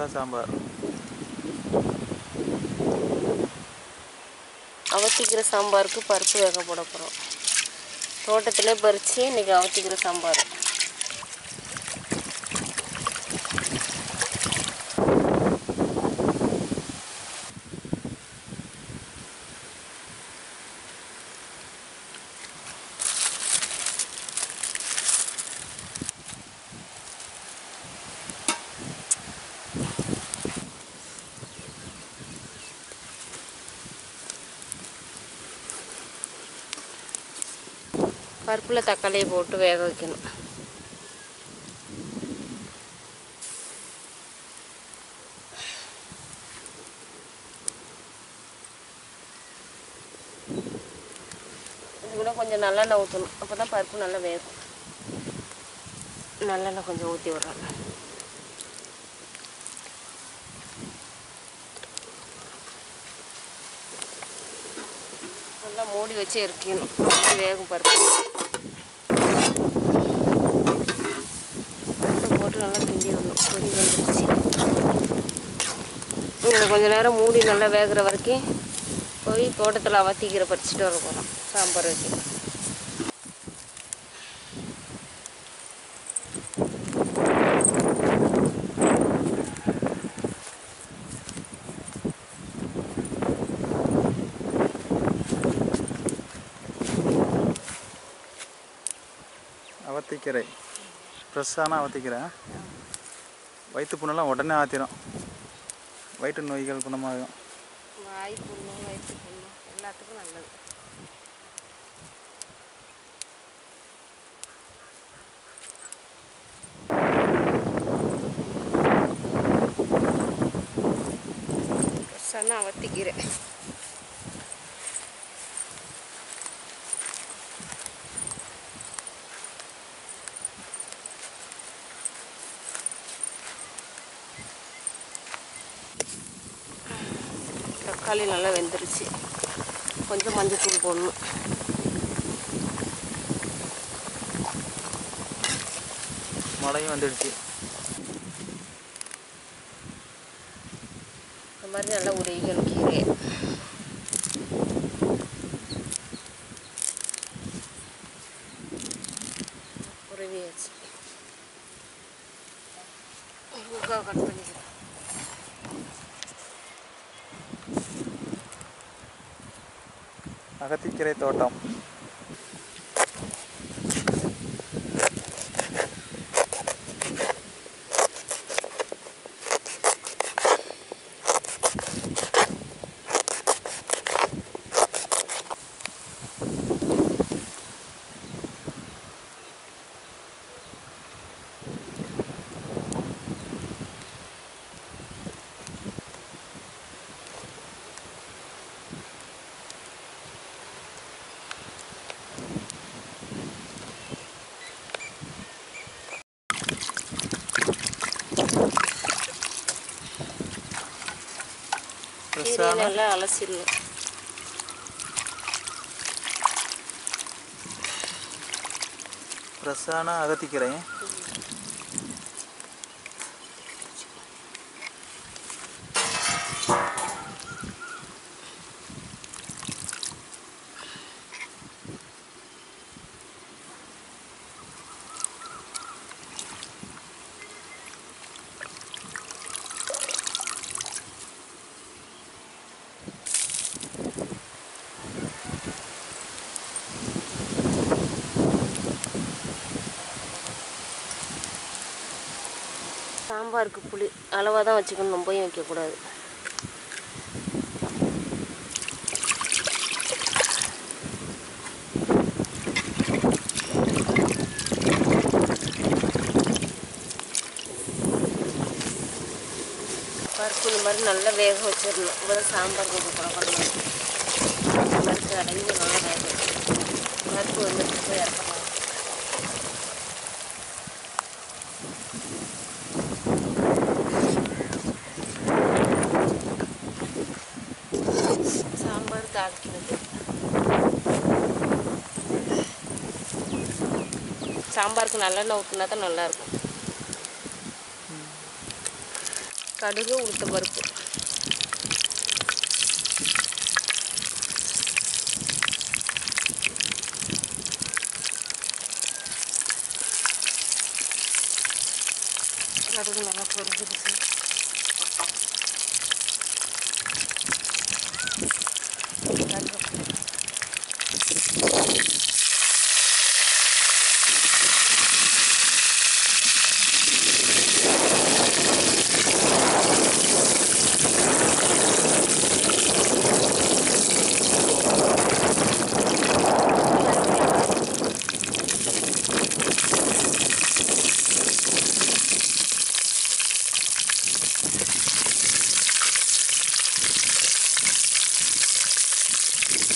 மசாலா சாம்பார். அவத்திக்கிற சாம்பாருக்கு பருப்பு வேக போட போகிறோம் தோட்டத்திலே பறித்து இன்றைக்கி அவத்திக்கிற சாம்பார். பருப்பில் தக்காளியை போட்டு வேக வைக்கணும். இது கூட கொஞ்சம் நல்லெண்ணெய் ஊற்றணும் அப்போ தான் பருப்பு நல்லா வேகும். நல்லெண்ணெய் கொஞ்சம் ஊற்றி விட்றாங்க நல்லா மூடி வச்சு இருக்கணும் வேகும் பருப்பு பருப்பை போட்டு நல்லா கிண்டி வரணும் கொதி வந்துருச்சு கொஞ்ச நேரம் மூடி நல்லா வேகிற வரைக்கும் போய் தோட்டத்தில் அவத்திக்கிற பறிச்சுட்டு வர போகிறோம் சாம்பார் வைக்க அவத்திக்கீரை. ஃப்ரெஷ்ஷான ஆற்றிக்கிறேன் வயிற்று புண்ணெல்லாம் உடனே ஆற்றிடும் வயிற்று நோய்கள் குணமாகும். வாய் புண்ணு வயிற்று புண்ணு எல்லாத்துக்கும் நல்லது. ஃப்ரெஷ்ஷான அவத்திக்கிறேன். தக்காளி நல்லா வெந்துருச்சு. கொஞ்சம் மஞ்சத்தூள் போடணும். மழையும் வந்துடுச்சு. இந்த மாதிரி நல்லா உருவிக்கணும் கீரையை Ngerti kira itu otom. நல்லா அலசிடணும். ஃப்ரெஷ்ஷான அளவாக இருக்குது புளி. அளவாக தான் வச்சுக்கணும். ரொம்பவும் வைக்கக்கூடாது பருப்பு இந்த மாதிரி நல்லா வேக வச்சிடணும். இப்போ சாம்பார் கொஞ்சம் குழப்பணும் பருப்பு அடைஞ்சு நல்லா வேக வச்சிடணும் பருப்பு வந்து இறக்கணும் சாம்பார் தாளிக்கிறது சாம்பாருக்கு நல்லெண்ணெய் ஊற்றினா தான் நல்லாயிருக்கும். கடுகு உளுத்த பருப்பு. கடுகு நல்லா பொருந்துது கருவேப்பிலை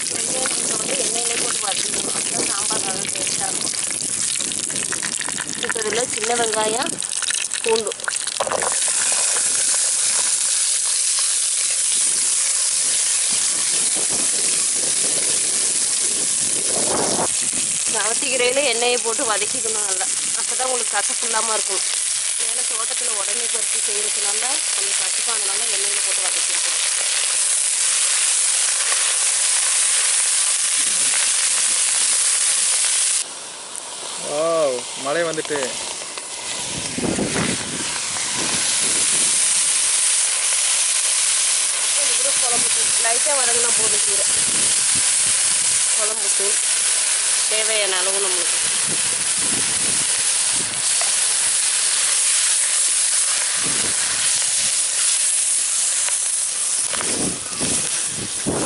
வெங்காயம் பூண்டை வந்து எண்ணெயிலே போட்டு வதக்கிக்கணும் அப்போ சாம்பார் நல்லா டேஸ்ட்டாக இருக்கும் இப்போ இதில் சின்ன வெங்காயம் பூண்டு. நவத்திக்கீரையில் எண்ணெயை போட்டு வதக்கிக்கணும் நல்லா. அப்போ தான் உங்களுக்கு கசப்பு இல்லாமல் இருக்கும். ஏன்னா தோட்டத்தில் உடனே பறித்து செய்கிறதுனால கொஞ்சம் கசப்பானதுனால எண்ணெயில் போட்டு வதக்கிருக்கணும் ஓ மழை வந்துட்டு. இது கூட குழம்பு தூள் லைட்டாக வதங்கினா போதும் கீரை. குழம்பு தூள் தேவையான அளவு நம்மளுக்கு.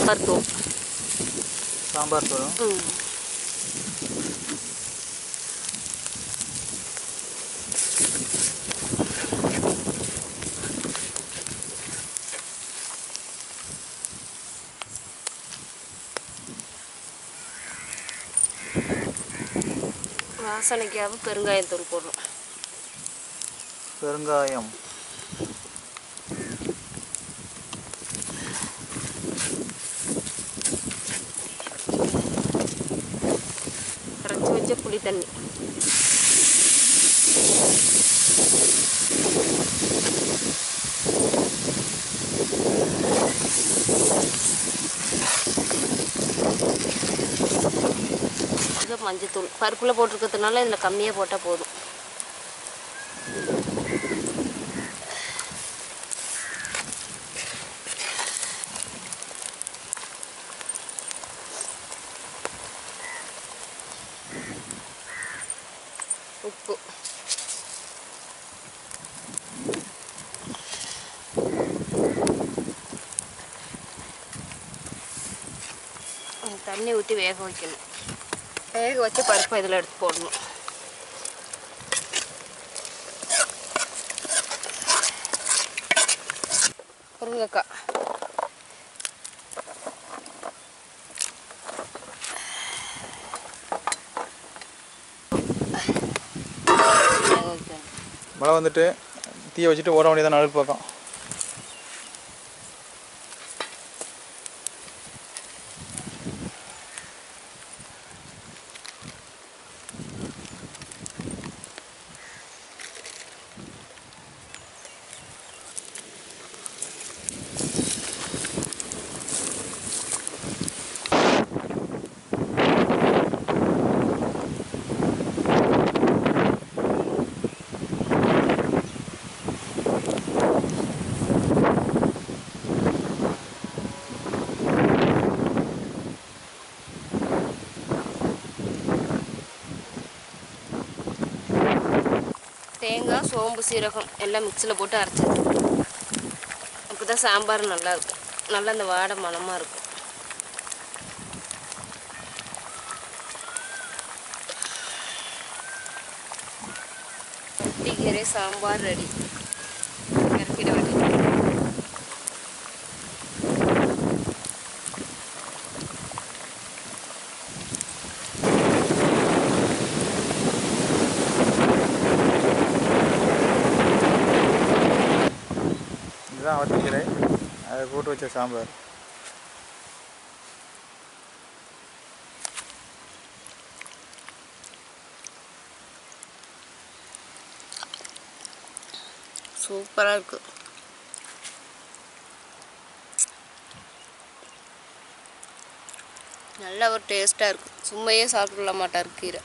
பருத்தூள் சாம்பார் தூளும் ம். வாசனைக்காக பெருங்காயத்தூள் போடணும். பெருங்காயம். கரைச்சி வச்ச புளி தண்ணி இது மஞ்சத்தூள் பருப்பில் போட்டிருக்கிறதுனால இதில் கம்மியாக போட்டால் போதும். உப்பு. தண்ணி ஊற்றி வேக வைக்கணும். வேக வச்சு பருப்பு இதில் எடுத்து போடணும். முருங்கைக்காய். மழை வந்துட்டு தீயை வச்சுட்டு ஓட வேண்டியதான் நடுப்பு பக்கம். சோம்பு சீரகம் எல்லாம் மிக்சியில் போட்டு அரைச்சி அப்போ தான் சாம்பார் நல்லாயிருக்கும் நல்லா அந்த வாடை மணமாக இருக்கும். கீரை சாம்பார் ரெடி. தான் அவத்திக்கலை அதை போட்டு வச்ச சாம்பார். சூப்பராக இருக்கு. நல்ல ஒரு டேஸ்ட்டாக இருக்கும் சும்மையே சாப்பிட்டுள்ள மாட்டார் கீரை.